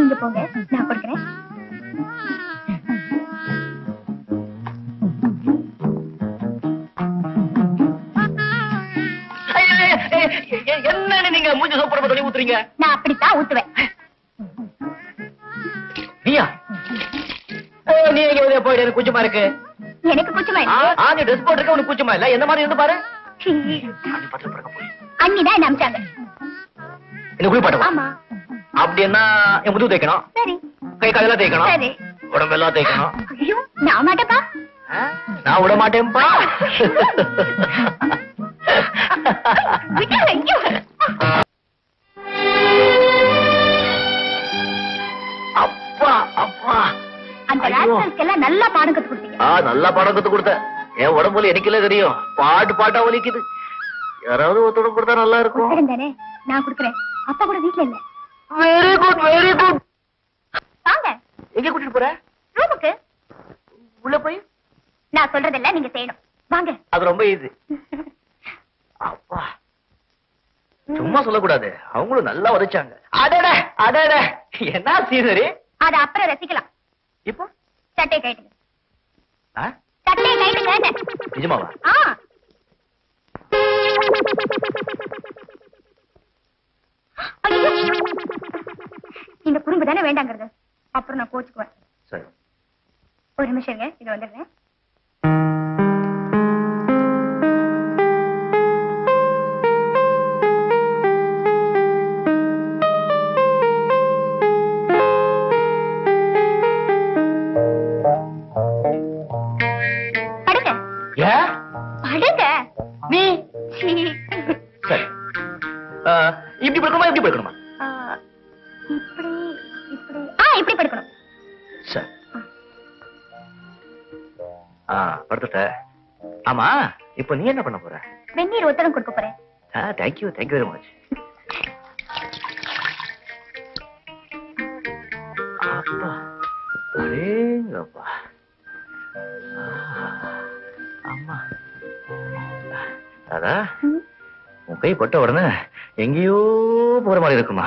நீங்க போங்க. நான் கொடுக்குறேன். ஊத்துறீங்க? நான் நீ போயிடு எனக்கு கூச்சமா எனக்கு கூச்சமா இல்ல நீ உனக்கு கூச்சமா இல்ல? என்ன மாதிரி இருந்து பாரு. அண்ணிதான் என்ன அமிச்சாங்க. அப்படின்னா என் முதுகு தேய்க்கணும். சரி. கை காலெல்லாம் தேய்க்கணும். உடம்பெல்லாம் தேய்க்கணும். ஐயோ நான் மாட்டேப்பா நான் விட மாட்டேன்ப்பா. அப்பா அப்பா. அந்த நல்லா பாடம் கத்து கொடுத்தீங்க. ஆ நல்லா படம் கத்து கொடுத்த என் உடம்புல எனக்குல தெரியும்? பாட்டு பாட்டா ஒலிக்குது யாராவது ஒருத்தர் கொடுத்தா நல்லா இருக்கும். நான் கொடுக்குறேன். அப்பா கூட வீட்ல இல்ல. வெரி குட் வெரி குட் வாங்க. எங்க கூட்டிட்டு போற? ரூமுக்கு உள்ள போய்? நான் சொல்றதெல்லாம் நீங்க செய்யணும். வாங்க. அது ரொம்ப ஈஸி அப்பா. சும்மா சொல்லக்கூடாது. அவங்களும் நல்லா உதைச்சாங்க அடட அடட. என்ன சீனரி அத அப்புறம் ரசிக்கலாம். இப்போ? சட்டையை கைட்டுங்க ஆ? சட்டையை கைட்டுங்க நிஜமாவா? ஆ. ஐயோ. குறும்பு தானே வேண்டாங்கிறது அப்புறம் நான் கோச்சுக்குவேன். சரி. ஒரு நிமிஷம் இருங்க. இது வந்துடுறேன். இப்படி படுக்கணுமா இப்படி படுக்கணுமா இப்படி படுக்கணும் சரி. ஆ. படுத்துட்ட ஆமா இப்போ நீ என்ன பண்ண போற? வெந்நீர் ஒத்தடம் கொடுக்க போறேன். ஆ வெரி மச் அப்பா அடேங்கப்பா. அம்மா. உன் கை பட்ட உடனே எங்கேயோ போற மாதிரி இருக்குமா?